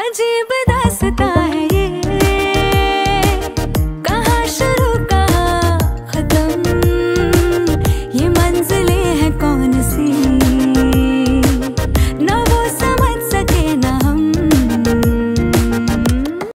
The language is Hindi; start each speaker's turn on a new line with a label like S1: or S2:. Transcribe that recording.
S1: अजीब दासता